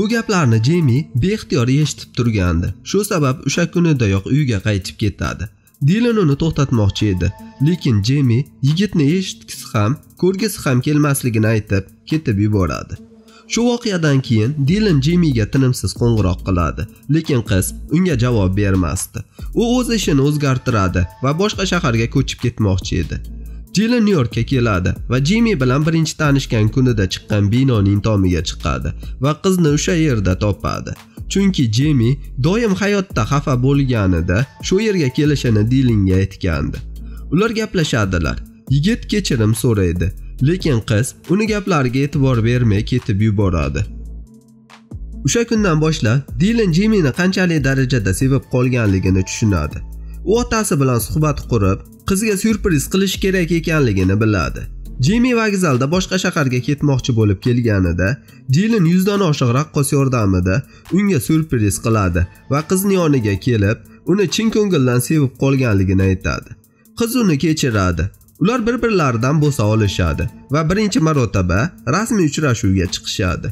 bu gaplarni Jemi beixtiyor eshitib turgandi. Shu sabab o'sha kunidayoq uyga qaytib ketadi. Dilin uni to'xtatmoqchi edi. Lekin Jemi yigitni eshitgisi ham ko'rgisi ham kelmasligini aytib ketib yuboradi. Shu voqeadan keyin dilin Jemiga tinimsiz qo'ng'iroq qiladi. Lekin qiz unga javob bermasdi. U o'z ishini o'zgartiradi va boshqa shaharga ko'chib ketmoqchi edi. Dylan Nyu-Yorkka keladi va Jimmy bilan birinchi tanishgan kunida chiqqan binoning tomiga chiqadi va qizni o'sha yerda topadi. Chunki Jimmy doim hayotda xafa bo'lganida shu yerga kelishini Dilinga aytgandi. Ular gaplashadilar. Yigit kechirim so'raydi, lekin qiz uni gaplariga e'tibor bermay ketib yuboradi. O'sha kundan boshlab Dilin Jimmyni qanchalik darajada sevib qolganligini tushunadi. U otasi bilan suhbat qurib, qizga syurpriz qilish kerak ekanligini biladi. Jimmy vokzalda boshqa shaharga ketmoqchi bo'lib kelganida, Jilin yuzdan oshiq raqqos yordamida unga syurpriz qiladi va qizni yoniga kelib, uni chin ko'ngildan sevib qolganligini aytadi. Qiz uni kechiradi. Ular bir-birlaridan bo'sa olishadi va birinchi marotaba rasmiy uchrashuvga chiqishadi.